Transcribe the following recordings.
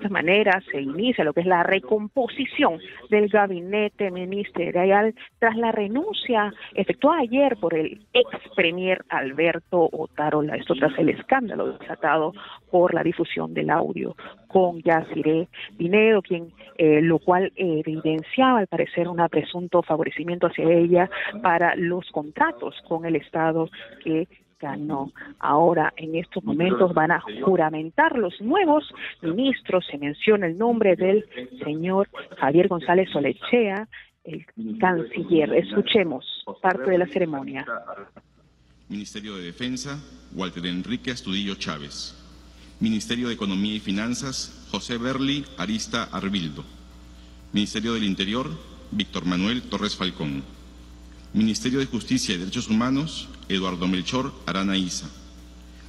esta manera se inicia lo que es la recomposición del gabinete ministerial tras la renuncia efectuada ayer por el ex premier Alberto Otarola, esto tras el escándalo desatado por la difusión del audio con Yaciré Dinero, quien eh, lo cual evidenciaba al parecer un presunto favorecimiento hacia ella para los contratos con el Estado que ganó. Ahora, en estos momentos van a juramentar los nuevos ministros. Se menciona el nombre del señor Javier González Solechea, el canciller. Escuchemos parte de la ceremonia. Ministerio de Defensa, Walter Enrique Astudillo Chávez. Ministerio de Economía y Finanzas, José Berli Arista Arbildo. Ministerio del Interior, Víctor Manuel Torres Falcón. Ministerio de Justicia y Derechos Humanos, Eduardo Melchor Arana Isa.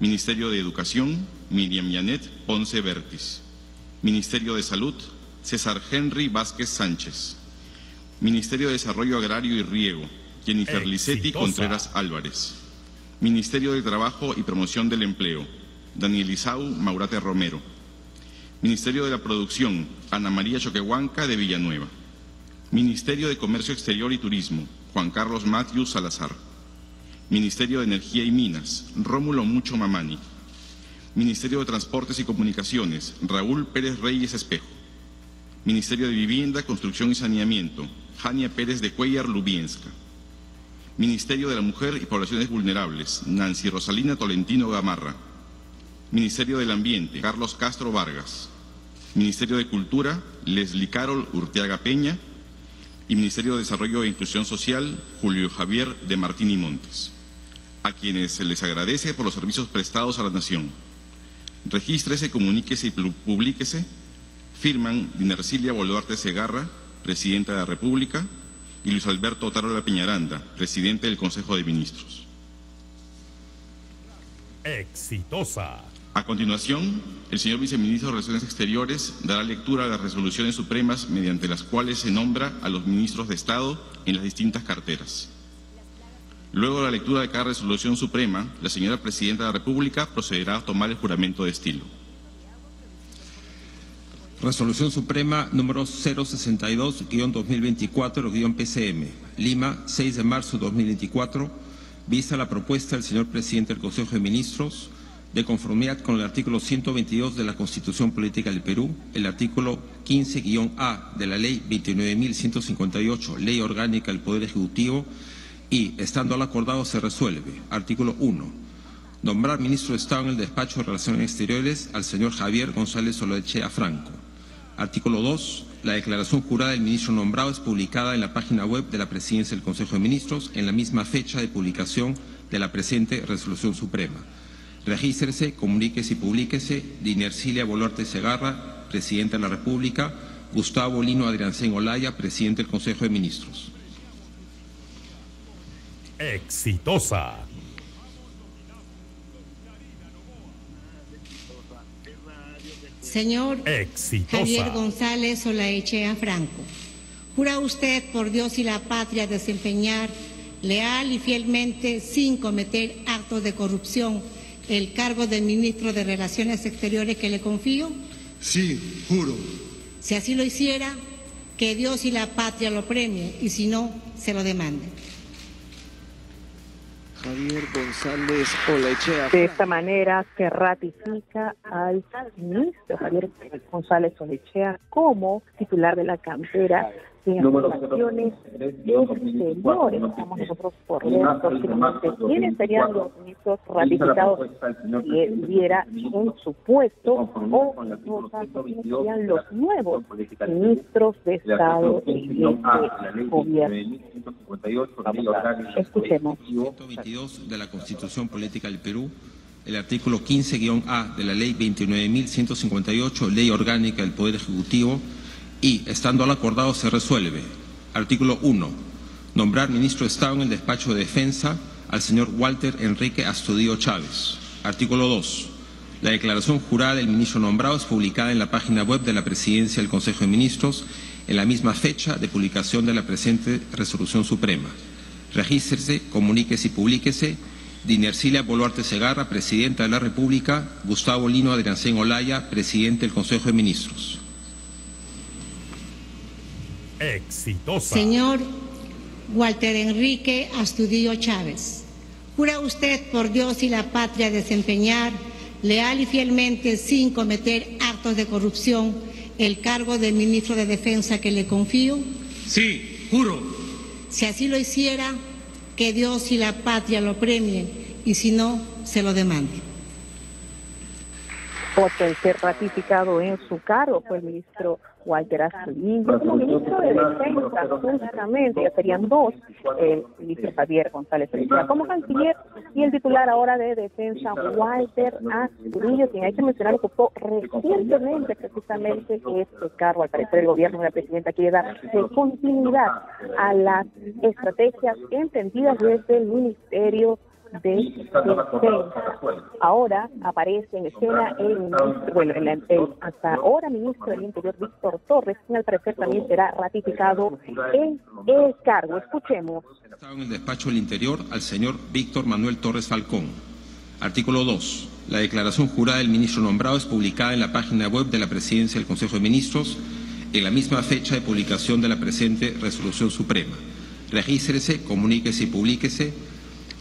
Ministerio de Educación, Miriam Yanet Ponce Vertis. Ministerio de Salud, César Henry Vázquez Sánchez. Ministerio de Desarrollo Agrario y Riego, Jennifer Licetti Contreras Álvarez. Ministerio de Trabajo y Promoción del Empleo, Daniel Isau Maurate Romero. Ministerio de la Producción, Ana María Choquehuanca de Villanueva. Ministerio de Comercio Exterior y Turismo, Juan Carlos Matthews Salazar. Ministerio de Energía y Minas, Rómulo Mucho Mamani. Ministerio de Transportes y Comunicaciones, Raúl Pérez Reyes Espejo. Ministerio de Vivienda, Construcción y Saneamiento, Jania Pérez de Cuellar Lubienska. Ministerio de la Mujer y Poblaciones Vulnerables, Nancy Rosalina Tolentino Gamarra. Ministerio del Ambiente, Carlos Castro Vargas. Ministerio de Cultura, Leslie Carol Urteaga Peña y Ministerio de Desarrollo e Inclusión Social, Julio Javier de Martín y Montes, a quienes se les agradece por los servicios prestados a la Nación. Regístrese, comuníquese y publíquese. Firman Dinercilia Boluarte Segarra, Presidenta de la República, y Luis Alberto Otarola Peñaranda, Presidente del Consejo de Ministros. Exitosa. A continuación, el señor viceministro de Relaciones Exteriores dará lectura a las resoluciones supremas mediante las cuales se nombra a los ministros de Estado en las distintas carteras. Luego de la lectura de cada resolución suprema, la señora Presidenta de la República procederá a tomar el juramento de estilo. Resolución Suprema número 062-2024-PCM, Lima, 6 de marzo de 2024, vista la propuesta del señor Presidente del Consejo de Ministros de conformidad con el artículo 122 de la Constitución Política del Perú, el artículo 15-A de la Ley 29.158, Ley Orgánica del Poder Ejecutivo, y, estando al acordado, se resuelve. Artículo 1. Nombrar ministro de Estado en el Despacho de Relaciones Exteriores al señor Javier González Solechea Franco. Artículo 2. La declaración jurada del ministro nombrado es publicada en la página web de la Presidencia del Consejo de Ministros en la misma fecha de publicación de la presente resolución suprema. Regístrese, comuníquese y publíquese Dinercilia Boluarte Segarra, Presidenta de la República, Gustavo Lino Adriancén Olaya, Presidente del Consejo de Ministros. Exitosa. Señor Exitosa. Javier González Olaechea Franco, ¿jura usted por Dios y la patria desempeñar leal y fielmente sin cometer actos de corrupción el cargo de ministro de Relaciones Exteriores que le confío? Sí, juro. Si así lo hiciera, que Dios y la patria lo premien y si no, se lo demande. Javier González Olechea. De esta manera se ratifica al ministro Javier González Olechea como titular de la cantera de relaciones exteriores. Estamos nosotros por próximamente quiénes serían los ministros ratificados si hubiera en su puesto o quiénes serían los nuevos ministros de Estado en este gobierno. Escuchemos. 122 de la Constitución Política del Perú, el artículo 15-A de la Ley 29.158, Ley Orgánica del Poder Ejecutivo, y, estando al acordado, se resuelve. Artículo 1. Nombrar ministro de Estado en el despacho de defensa al señor Walter Enrique Astudillo Chávez. Artículo 2. La declaración jurada del ministro nombrado es publicada en la página web de la Presidencia del Consejo de Ministros en la misma fecha de publicación de la presente resolución suprema. Regístrese, comuníquese y publíquese Dinercilia Boluarte Segarra, Presidenta de la República, Gustavo Lino Adriancén Olaya, Presidente del Consejo de Ministros. Exitosa. Señor Walter Enrique Astudillo Chávez, ¿jura usted por Dios y la patria desempeñar leal y fielmente, sin cometer actos de corrupción, el cargo de ministro de Defensa que le confío? Sí, juro. Si así lo hiciera, que Dios y la patria lo premien y si no, se lo demande. El ser ratificado en su cargo fue el ministro Walter Astudillo como ministro de Defensa, justamente, ya serían dos, el ministro Javier González Felicia como canciller y el titular ahora de Defensa, Walter Astudillo, quien hay que mencionar ocupó recientemente precisamente este cargo. Al parecer el gobierno de la presidenta quiere dar continuidad a las estrategias entendidas desde el Ministerio de. Ahora aparece en escena el bueno, hasta ahora ministro del Interior, Víctor Torres, quien al parecer también será ratificado en el cargo. Escuchemos. En el despacho del Interior al señor Víctor Manuel Torres Falcón. Artículo 2. La declaración jurada del ministro nombrado es publicada en la página web de la Presidencia del Consejo de Ministros en la misma fecha de publicación de la presente resolución suprema. Regístrese, comuníquese y publíquese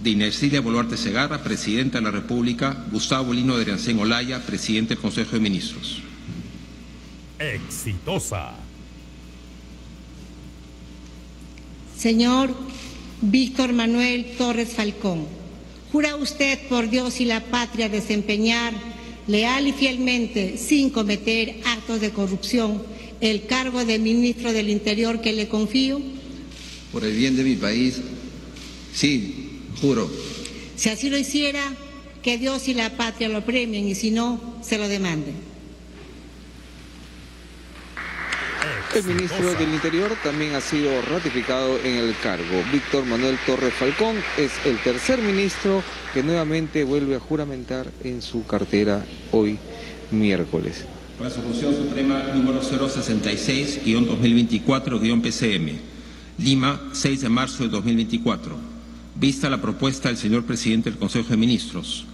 de Inercilia Boluarte Segarra, Presidenta de la República, Gustavo Lino de Riancén Olaya, Presidente del Consejo de Ministros. Exitosa. Señor Víctor Manuel Torres Falcón, ¿jura usted por Dios y la patria desempeñar leal y fielmente, sin cometer actos de corrupción, el cargo de ministro del Interior que le confío? Por el bien de mi país, sí, juro. Si así lo hiciera, que Dios y la patria lo premien y si no, se lo demanden. El ministro del Interior también ha sido ratificado en el cargo. Víctor Manuel Torres Falcón es el tercer ministro que nuevamente vuelve a juramentar en su cartera hoy miércoles. Resolución Suprema número 066-2024-PCM. Lima, 6 de marzo de 2024. Vista la propuesta del señor presidente del Consejo de Ministros,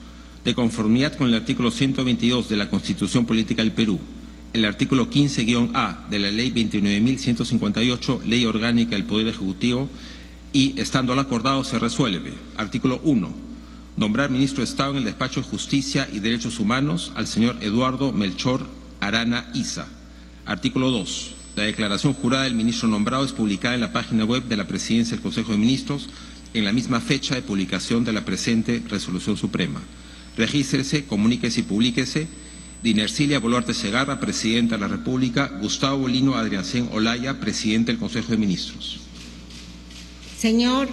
de conformidad con el artículo 122 de la Constitución Política del Perú, el artículo 15-A de la Ley 29.158, Ley Orgánica del Poder Ejecutivo, y estando al acordado se resuelve. Artículo 1. Nombrar ministro de Estado en el Despacho de Justicia y Derechos Humanos al señor Eduardo Melchor Arana Isa. Artículo 2. La declaración jurada del ministro nombrado es publicada en la página web de la Presidencia del Consejo de Ministros en la misma fecha de publicación de la presente Resolución Suprema. Regístrese, comuníquese y publíquese Dinercilia Boluarte Segarra, Presidenta de la República, Gustavo Lino Adriancén Olaya, Presidente del Consejo de Ministros. Señor,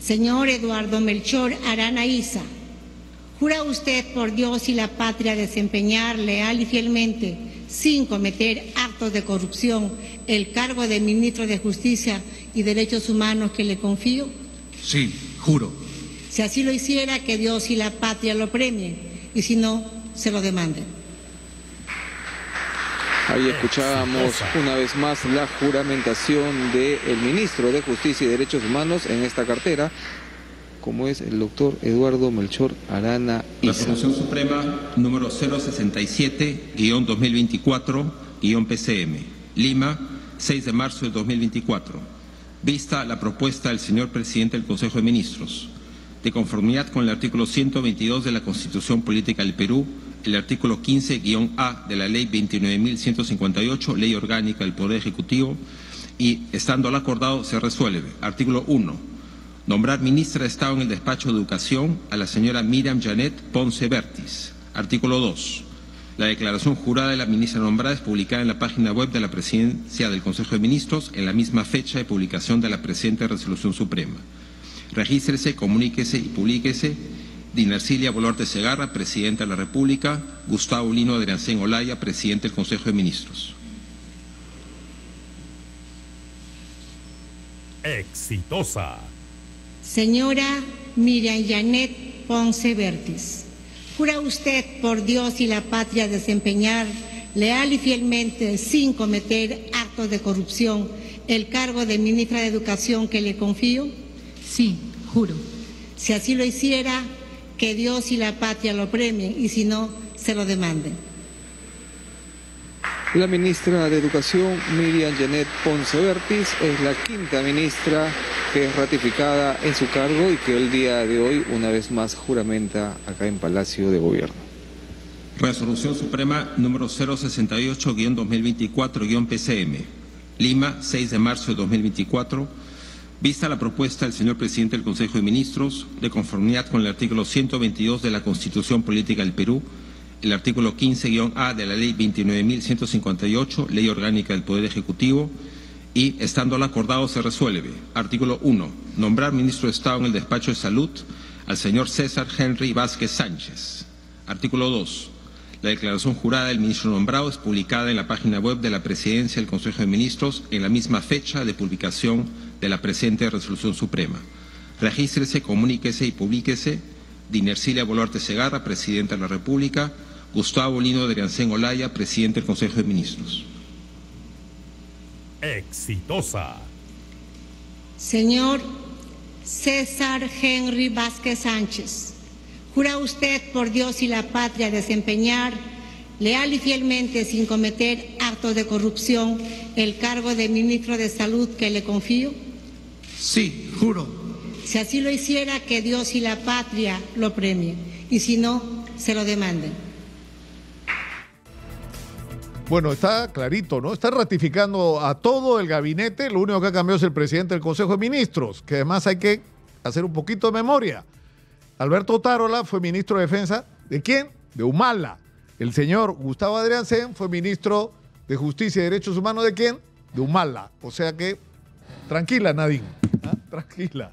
señor Eduardo Melchor Arana Isa, ¿jura usted por Dios y la patria desempeñar leal y fielmente, sin cometer actos de corrupción, el cargo de ministro de Justicia y Derechos Humanos que le confío? Sí, juro. Si así lo hiciera, que Dios y la patria lo premien, y si no, se lo demanden. Ahí escuchábamos una vez más la juramentación del ministro de Justicia y Derechos Humanos en esta cartera, como es el doctor Eduardo Melchor Arana Isa. Resolución Suprema número 067-2024-PCM. Lima, 6 de marzo de 2024. Vista la propuesta del señor presidente del Consejo de Ministros, de conformidad con el artículo 122 de la Constitución Política del Perú, el artículo 15-A de la Ley 29.158, Ley Orgánica del Poder Ejecutivo, y estando al acordado se resuelve. Artículo 1. Nombrar ministra de Estado en el despacho de Educación a la señora Miriam Janet Ponce Bertis. Artículo 2. La declaración jurada de la ministra nombrada es publicada en la página web de la Presidencia del Consejo de Ministros en la misma fecha de publicación de la presente resolución suprema. Regístrese, comuníquese y publíquese. Dinercilia Boluarte Segarra, Presidenta de la República. Gustavo Lino Adriancén Olaya, Presidente del Consejo de Ministros. Exitosa. Señora Miriam Janet Ponce Bertis, ¿jura usted por Dios y la patria desempeñar leal y fielmente, sin cometer actos de corrupción, el cargo de ministra de Educación que le confío? Sí, juro. Si así lo hiciera, que Dios y la patria lo premien y si no, se lo demanden. La ministra de Educación, Miriam Janet Ponce Vertis, es la quinta ministra que es ratificada en su cargo y que el día de hoy una vez más juramenta acá en Palacio de Gobierno. Resolución Suprema número 068-2024-PCM. Lima, 6 de marzo de 2024. Vista la propuesta del señor presidente del Consejo de Ministros, de conformidad con el artículo 122 de la Constitución Política del Perú, el artículo 15-A de la Ley 29.158, Ley Orgánica del Poder Ejecutivo, y, estando acordado, se resuelve. Artículo 1. Nombrar ministro de Estado en el despacho de salud al señor César Henry Vázquez Sánchez. Artículo 2. La declaración jurada del ministro nombrado es publicada en la página web de la Presidencia del Consejo de Ministros en la misma fecha de publicación de la presente resolución suprema. Regístrese, comuníquese y publíquese Dinercilia Boluarte Segarra, Presidenta de la República, Gustavo Lino de Olaya, Presidente del Consejo de Ministros. Exitosa. Señor César Henry Vázquez Sánchez, ¿jura usted por Dios y la patria desempeñar leal y fielmente, sin cometer actos de corrupción, el cargo de ministro de Salud que le confío? Sí, juro. Si así lo hiciera, que Dios y la patria lo premien, y si no, se lo demanden. Bueno, está clarito, ¿no? Está ratificando a todo el gabinete. Lo único que ha cambiado es el presidente del Consejo de Ministros, que además hay que hacer un poquito de memoria. Alberto Tarola fue ministro de Defensa. ¿De quién? De Humala. El señor Gustavo Adrián Sen fue ministro de Justicia y Derechos Humanos. ¿De quién? De Humala. O sea que, tranquila, Nadine. ¿ah? Tranquila.